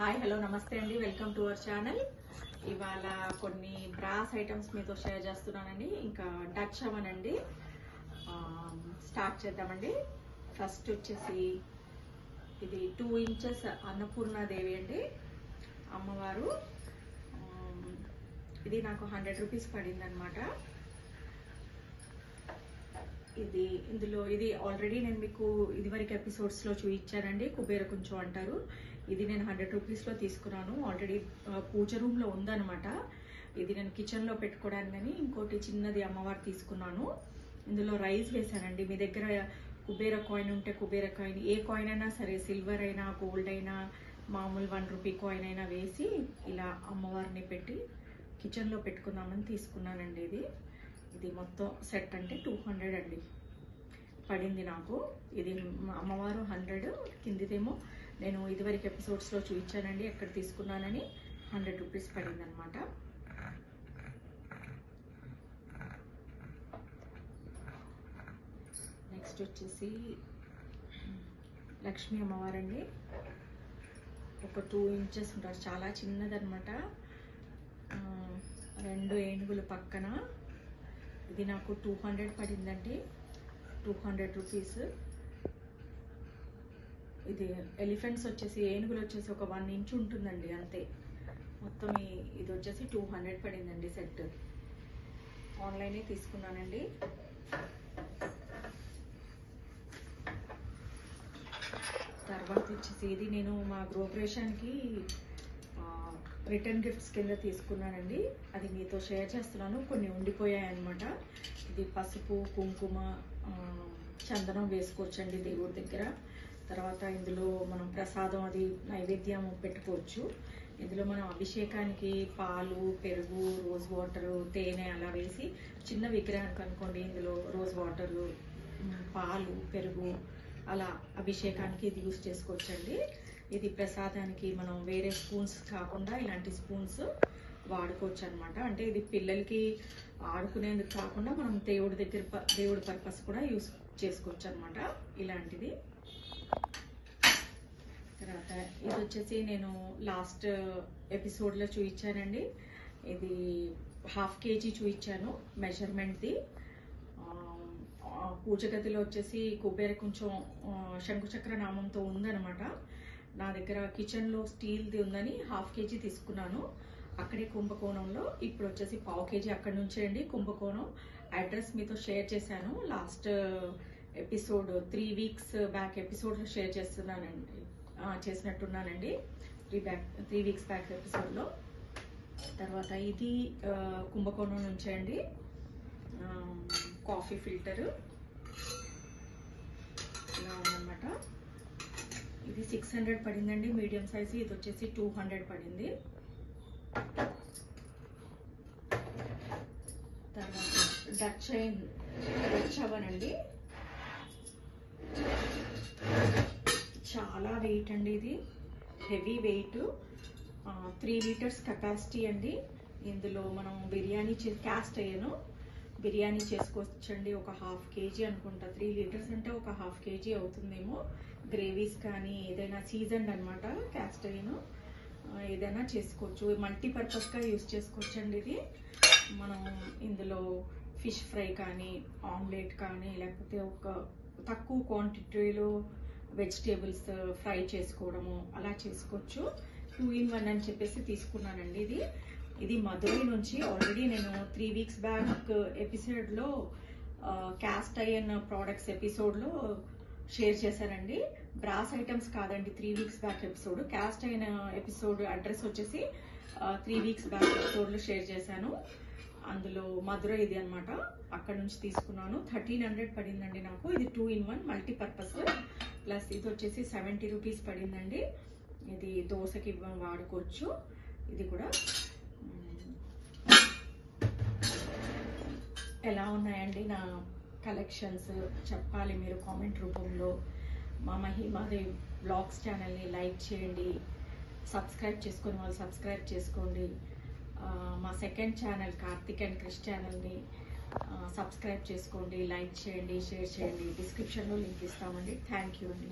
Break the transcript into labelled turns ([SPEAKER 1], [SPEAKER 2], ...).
[SPEAKER 1] Hi hello నమస్తే అండి. Welcome to our channel. ఇవాళ కొన్ని బ్రాస్ ఐటమ్స్ మీతో షేర్ చేస్తున్నానండి. ఇంకా డచ్ అవన్ అండి. స్టార్ట్ చేద్దామండి. ఫస్ట్ వచ్చేసి ఇది టూ ఇంచెస్ అన్నపూర్ణాదేవి అండి. అమ్మవారు. ఇది నాకు హండ్రెడ్ రూపీస్ పడింది అనమాట ఇది ఇందులో ఇది ఆల్రెడీ నేను మీకు ఇదివరకు ఎపిసోడ్స్లో చూపించానండి. కుబేర కొంచెం అంటారు. ఇది నేను హండ్రెడ్ రూపీస్లో తీసుకున్నాను. ఆల్రెడీ పూజ రూమ్లో ఇది నేను కిచెన్లో పెట్టుకోవడానికి ఇంకోటి చిన్నది అమ్మవారు తీసుకున్నాను. ఇందులో రైస్ వేశానండి మీ దగ్గర కుబేర కాయిన్ ఉంటే కుబేర కాయిన్ ఏ కాయిన్ అయినా సరే సిల్వర్ అయినా గోల్డ్ అయినా మామూలు వన్ రూపీ కాయిన్ అయినా వేసి ఇలా అమ్మవారిని పెట్టి కిచెన్లో పెట్టుకుందామని తీసుకున్నానండి ఇది. ఇది మొత్తం సెట్ అంటే టూ హండ్రెడ్ అండి. పడింది నాకు. ఇది మా అమ్మవారు హండ్రెడ్ కిందిదేమో నేను ఇదివరకు ఎపిసోడ్స్లో చూపించానండి ఎక్కడ తీసుకున్నానని హండ్రెడ్ రూపీస్ పడింది అనమాట నెక్స్ట్ వచ్చేసి లక్ష్మీ అమ్మవారండి. ఒక టూ ఇంచెస్ ఉంటారు చాలా చిన్నదనమాట. రెండు ఏనుగులు పక్కన ఇది నాకు టూ హండ్రెడ్ పడిందండి. Two hundred rupees. ఇది ఎలిఫెంట్స్ వచ్చేసి ఏనుగులు వచ్చేసి ఒక వన్ ఇంచ్ ఉంటుందండి అంతే. మొత్తం ఇది వచ్చేసి టూ హండ్రెడ్ పడిందండి సెట్. ఆన్లైనే తీసుకున్నానండి. తర్వాత వచ్చేసి ఇది నేను మా గృహప్రవేశానికి రిటర్న్ గిఫ్ట్స్ కింద తీసుకున్నానండి. అది మీతో షేర్ చేస్తున్నాను. కొన్ని ఉండిపోయాయి అనమాట ఇది పసుపు కుంకుమ చందనం వేసుకోవచ్చండి దేవుడి దగ్గర. తర్వాత ఇందులో మనం ప్రసాదం అది నైవేద్యం పెట్టుకోవచ్చు. ఇందులో మనం అభిషేకానికి పాలు పెరుగు రోజ్ వాటర్ తేనె అలా వేసి చిన్న విగ్రహానికి అనుకోండి ఇందులో రోజ్ వాటర్ పాలు పెరుగు అలా అభిషేకానికి ఇది యూస్ చేసుకోవచ్చండి. ఇది ప్రసాదానికి మనం వేరే స్పూన్స్ కాకుండా ఇలాంటి స్పూన్స్ వాడుకోవచ్చు అనమాట అంటే ఇది పిల్లలకి ఆడుకునేందుకు కాకుండా మనం దేవుడి దగ్గర ప- దేవుడి పర్పస్ కూడా యూస్ చేసుకోవచ్చు అనమాట ఇలాంటిది. తర్వాత ఇది వచ్చేసి నేను లాస్ట్ ఎపిసోడ్లో చూపించానండి ఇది హాఫ్ కేజీ చూపించాను మెజర్మెంట్ది. పూజ గదిలో వచ్చేసి కుబేర కొంచెం శంకుచక్ర నామంతో ఉందనమాట నా దగ్గర కిచెన్లో స్టీల్ది ఉందని హాఫ్ కేజీ తీసుకున్నాను. అక్కడే కుంభకోణంలో ఇప్పుడు వచ్చేసి పావు కేజీ అక్కడ నుంచే అండి కుంభకోణం. అడ్రస్ మీతో షేర్ చేశాను. Last episode three weeks back ఎపిసోడ్లో షేర్ చేస్తున్నానండి. చేసినట్టున్నానండి. Three back three weeks back ఎపిసోడ్లో తర్వాత ఇది uh, కుంభకోణం నుంచే అండి. Um, కాఫీ ఫిల్టరు ఇలా ఉందన్నమాట. ఇది సిక్స్ హండ్రెడ్ పడిందండి. మీడియం సైజ్ ఇది వచ్చేసి టూ హండ్రెడ్ పడింది. తర్వాత డచ్ చైన్ డచ్ అవన్ అండి. చాలా వెయిట్ అండి ఇది. Heavy weight three litres capacity అండి. ఇందులో మనం బిర్యానీ చే క్యాస్ట్ అయ్యాను. బిర్యానీ చేసుకోవచ్చండి ఒక హాఫ్ కేజీ అనుకుంటా. త్రీ లీటర్స్ అంటే ఒక హాఫ్ కేజీ అవుతుందేమో. గ్రేవీస్ కానీ ఏదైనా సీజన్ అనమాట క్యాస్టైన్ ఏదైనా చేసుకోవచ్చు. మల్టీపర్పస్గా యూస్ చేసుకోవచ్చండి ఇది. మనం ఇందులో ఫిష్ ఫ్రై కానీ ఆమ్లెట్ కానీ లేకపోతే ఒక తక్కువ క్వాంటిటీలో వెజిటేబుల్స్ ఫ్రై చేసుకోవడము అలా చేసుకోవచ్చు. టూ ఇన్ వన్ అని చెప్పేసి తీసుకున్నానండి ఇది. ఇది మధురై నుంచి ఆల్రెడీ నేను త్రీ వీక్స్ బ్యాక్ ఎపిసోడ్లో క్యాస్ట్ ఐరన్ ప్రోడక్ట్స్ ఎపిసోడ్లో షేర్ చేశానండి. బ్రాస్ ఐటమ్స్ కాదండి three weeks back episode cast అయిన ఎపిసోడ్ అడ్రస్ వచ్చేసి త్రీ వీక్స్ బ్యాక్ ఎపిసోడ్లో షేర్ చేశాను. అందులో మధుర ఇది అనమాట అక్కడ నుంచి తీసుకున్నాను. థర్టీన్ హండ్రెడ్ పడిందండి నాకు. ఇది two in one multipurpose plus ఇది వచ్చేసి సెవెంటీ రూపీస్ పడిందండి. ఇది దోశకి వాడుకోవచ్చు. ఇది కూడా ఎలా ఉన్నాయండి నా కలెక్షన్స్ చెప్పాలి మీరు కామెంట్ రూపంలో. మా మహిమాది బ్లాగ్స్ ఛానల్ని లైక్ చేయండి. సబ్స్క్రైబ్ చేసుకుని వాళ్ళు సబ్స్క్రైబ్ చేసుకోండి. మా second channel Karthik and Krish ఛానల్ని సబ్స్క్రైబ్ చేసుకోండి. లైక్ చేయండి షేర్ చేయండి. డిస్క్రిప్షన్లో లింక్ ఇస్తామండి. థ్యాంక్ యూ అండి.